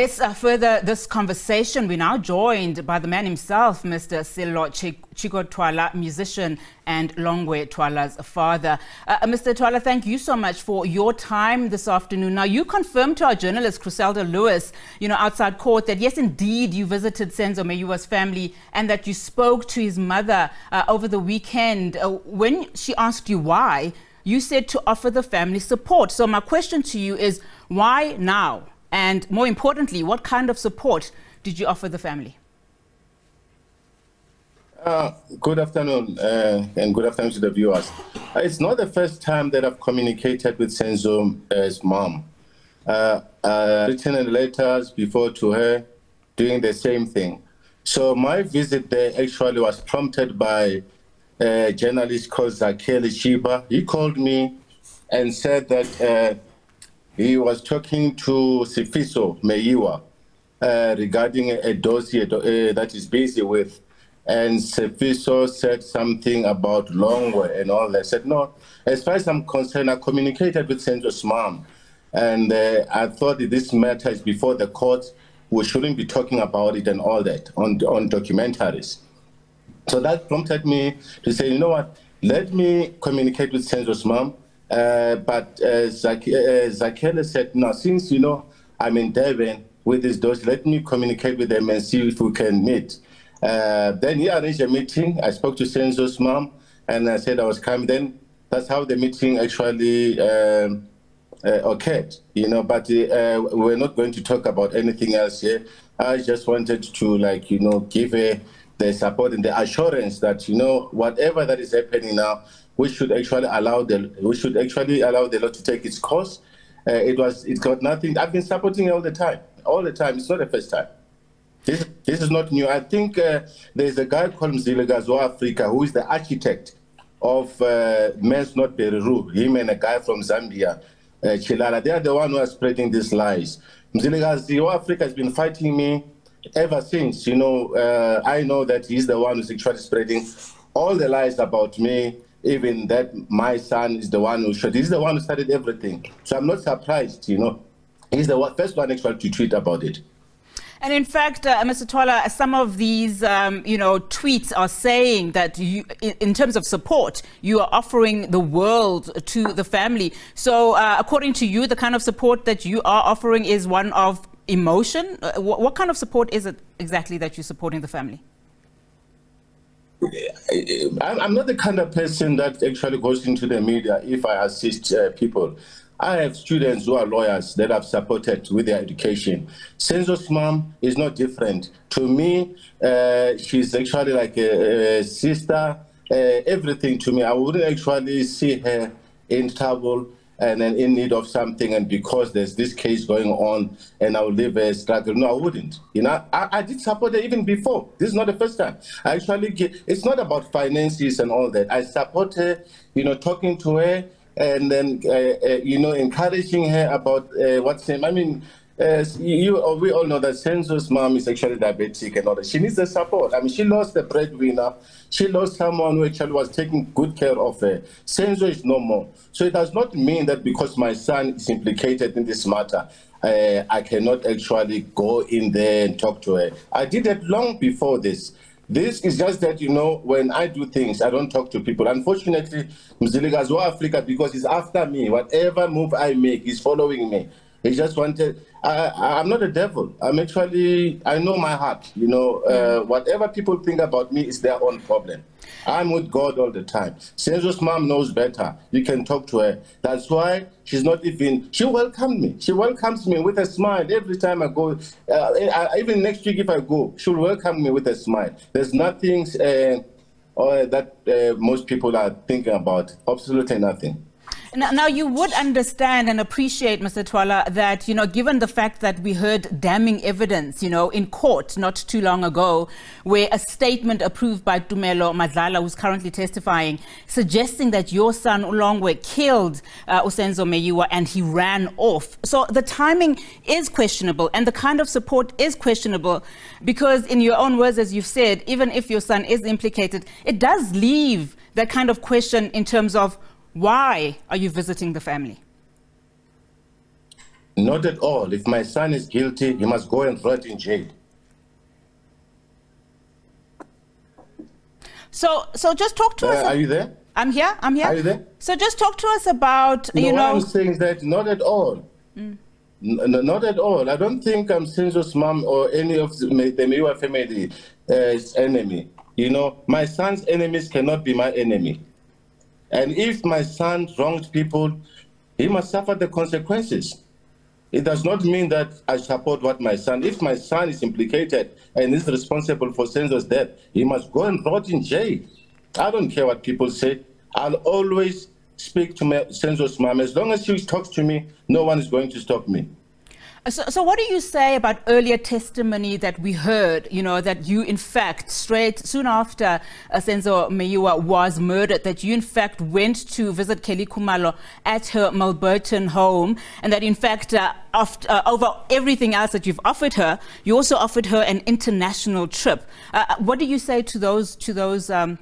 Let's uh, further this conversation. We're now joined by the man himself, Mr. Sello Chicco Twala, musician and Longwe Twala's father. Uh, uh Mr. Twala, thank you so much for your time this afternoon. Now, you confirmed to our journalist, Griselda Lewis, you know, outside court that yes, indeed, you visited Senzo Meyiwa's family and that you spoke to his mother uh, over the weekend. Uh, when she asked you why, you said to offer the family support. So, my question to you is why now? And more importantly, what kind of support did you offer the family? Uh, good afternoon, uh, and good afternoon to the viewers. Uh, it's not the first time that I've communicated with Senzo's mom. Uh, uh, written letters before to her, doing the same thing. So my visit there actually was prompted by a journalist called Zakhele Shiba. He called me and said that he was talking to Sifiso Meyiwa uh, regarding a dossier uh, that he's busy with. And Sifiso said something about Longwe and all that. Said, no, as far as I'm concerned, I communicated with Senzo's mom. And uh, I thought this matter is before the court. We shouldn't be talking about it and all that on, on documentaries. So that prompted me to say, you know what, let me communicate with Senzo's mom uh, but uh, Zak- uh, said, no, since, you know, I'm in Durban with this dose, let me communicate with them and see if we can meet. Uh, then he arranged a meeting. I spoke to Senzo's mom and I said I was coming. Then that's how the meeting actually um, uh, occurred, you know, but uh, we're not going to talk about anything else here. I just wanted to, like, you know, give a, the support and the assurance that, you know, whatever that is happening now, we should actually allow the we should actually allow the law to take its course. Uh, it was it got nothing. I've been supporting it all the time, all the time. It's not the first time. This, this is not new. I think uh, there's a guy called Mzilikazi wa Afrika who is the architect of uh, Men's Not Be Beru. Him and a guy from Zambia, uh, Chilala. They are the one who are spreading these lies. Mzilikazi wa Afrika has been fighting me ever since. You know, uh, I know that he's the one who's actually spreading all the lies about me even that my son is the one who shot. He's the one who started everything. So I'm not surprised, you know. He's the first one actually to tweet about it. And in fact, uh, Mr. Twala, some of these, um, you know, tweets are saying that you, in, in, terms of support, you are offering the world to the family. So, uh, according to you, the kind of support that you are offering is one of emotion. Uh, what, what kind of support is it exactly that you're supporting the family? I'm not the kind of person that actually goes into the media if I assist uh, people. I have students who are lawyers that I've supported with their education. Senzo's mom is not different. To me, uh, she's actually like a, a sister, uh, everything to me. I wouldn't actually see her in trouble and then in need of something, and because there's this case going on, and I'll live a struggle. No, I wouldn't. You know, I, I did support her even before. This is not the first time. I actually, get, it's not about finances and all that. I support her, you know, talking to her, and then, uh, uh, you know, encouraging her about uh, what's him. I mean, You, we all know that Senzo's mom is actually diabetic and all that. She needs the support. I mean, she lost the breadwinner. She lost someone who actually was taking good care of her. Senzo is no more. So it does not mean that because my son is implicated in this matter, uh, I cannot actually go in there and talk to her. I did it long before this. This is just that, you know, when I do things, I don't talk to people. Unfortunately, Mzilikazi wa Afrika, because he's after me, whatever move I make, he's following me. He just wanted. I, am not a devil. I'm actually. I know my heart. You know, uh, whatever people think about me is their own problem. I'm with God all the time. Senzo's mom knows better. You can talk to her. That's why she's not even. She welcomed me. She welcomes me with a smile every time I go. Uh, even next week if I go, she'll welcome me with a smile. There's nothing uh, that uh, most people are thinking about. Absolutely nothing. Now, now, you would understand and appreciate, Mr. Twala, that, you know, given the fact that we heard damning evidence, you know, in court not too long ago, where a statement approved by Dumelo Madlala, who's currently testifying, suggesting that your son Ulongwe killed uh, Usenzo and he ran off. So the timing is questionable and the kind of support is questionable because, in your own words, as you've said, even if your son is implicated, it does leave that kind of question in terms of why are you visiting the family? Not at all. If my son is guilty, he must go and rot in jail. So, so just talk to uh, us. Are you there? I'm here. I'm here. Are you there? So just talk to us about no, you know. I'm saying that not at all. Mm. not at all. I don't think I'm Senzo's mom or any of the, the Meyiwa family uh, enemy. You know, my son's enemies cannot be my enemy. And if my son wronged people, he must suffer the consequences. It does not mean that I support what my son. If my son is implicated and is responsible for Senzo's death, he must go and rot in jail. I don't care what people say. I'll always speak to my Senzo's mom. As long as she talks to me, no one is going to stop me. So, so what do you say about earlier testimony that we heard, you know, that you in fact, straight soon after uh, Senzo Meyiwa was murdered, that you in fact went to visit Kelly Khumalo at her Milburton home, and that in fact, uh, after, uh, over everything else that you've offered her, you also offered her an international trip. Uh, uh, what do you say to those, to those um,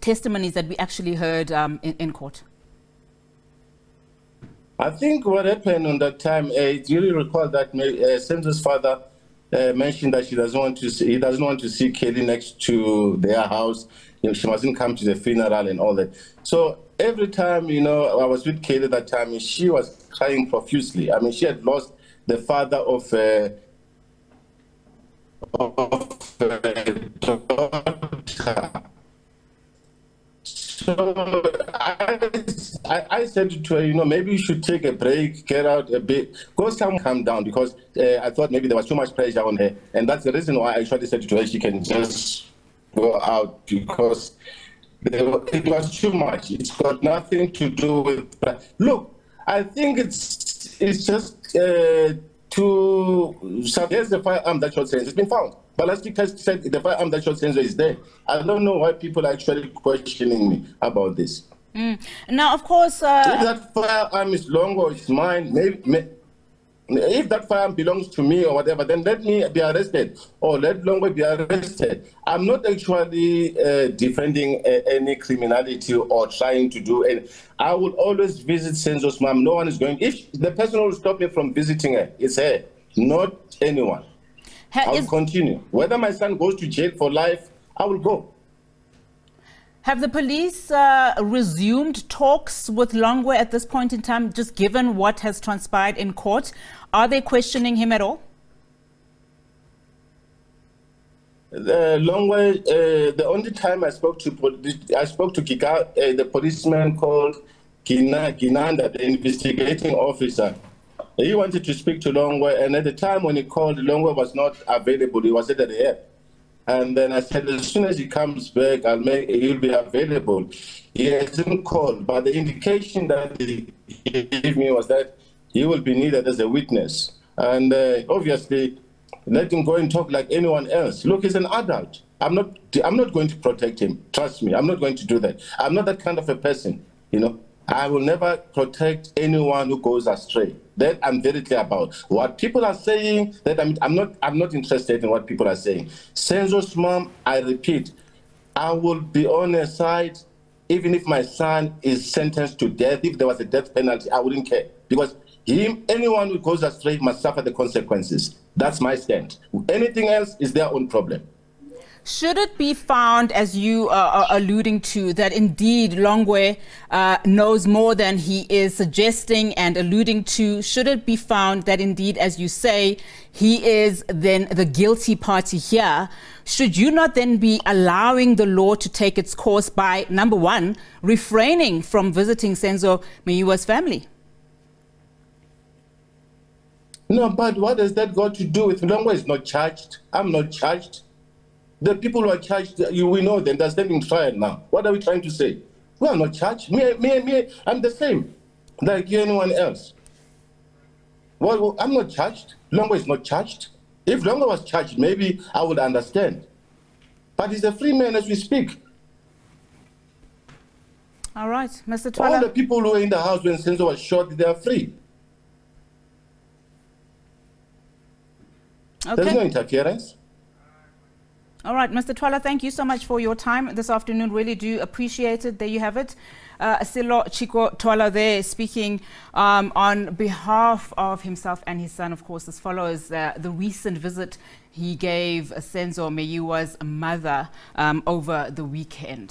testimonies that we actually heard um, in, in court? I think what happened on that time, uh, do you recall that uh, Senzo's father uh, mentioned that she doesn't want to see, he doesn't want to see Kelly next to their house. You know, she mustn't come to the funeral and all that. So every time, you know, I was with Kelly that time, she was crying profusely. I mean, she had lost the father of, uh, of uh, daughter so I, I, said to her, you know, maybe you should take a break, get out a bit, go some calm down, because uh, I thought maybe there was too much pressure on her. And that's the reason why I actually said to her she can just go out, because it was too much. It's got nothing to do with. Look, I think it's, it's just uh, to. Here's the firearm that shot Senzo. It's been found. Ballistic test said the firearm that shot Senzo is there. I don't know why people are actually questioning me about this. Mm. Now, of course, uh... if that firearm is long or it's mine, maybe, maybe if that firearm belongs to me or whatever, then let me be arrested or let Longwe be arrested. I'm not actually uh, defending uh, any criminality or trying to do any. I will always visit Senzo's mom. No one is going. If the person who will stop me from visiting her is her, not anyone. Ha, I'll continue. Whether my son goes to jail for life, I will go. Have the police uh, resumed talks with Longwe at this point in time, just given what has transpired in court? Are they questioning him at all? The Longwe, uh, the only time I spoke to I spoke to Kika, uh, the policeman called Gina, Gininda, the investigating officer. He wanted to speak to Longwe, and at the time when he called, Longwe was not available. He was at the airport. And then I said, as soon as he comes back, I'll make he'll be available. He hasn't called, but the indication that he gave me was that he will be needed as a witness. And uh, obviously, let him go and talk like anyone else. Look, he's an adult. I'm not. I'm not going to protect him. Trust me. I'm not going to do that. I'm not that kind of a person. You know. I will never protect anyone who goes astray. That I'm very clear about. What people are saying, that I'm, I'm not I'm not interested in what people are saying. Senzo's mom, I repeat, I will be on her side even if my son is sentenced to death, if there was a death penalty, I wouldn't care. Because him, anyone who goes astray must suffer the consequences. That's my stand. Anything else is their own problem. Should it be found, as you are alluding to, that indeed Longwe uh, knows more than he is suggesting and alluding to? Should it be found that indeed, as you say, he is then the guilty party here? Should you not then be allowing the law to take its course by, number one, refraining from visiting Senzo Meyiwa's family? No, but what has that got to do with Longwe is not charged. I'm not charged. The people who are charged, you, we know them, they're standing trial now. What are we trying to say? We are not charged. Me, me, me, I'm the same like anyone else. Well, I'm not charged. Longwe is not charged. If Longwe was charged, maybe I would understand. But he's a free man as we speak. All right, Mr. Twala. All the people who were in the house when Senzo was shot, they are free. Okay. There's no interference. All right, Mr. Twala, thank you so much for your time this afternoon. Really do appreciate it. There you have it. Uh, Sello Chicco Twala there speaking um, on behalf of himself and his son, of course, as follows uh, the recent visit he gave Senzo Meyiwa's mother um, over the weekend.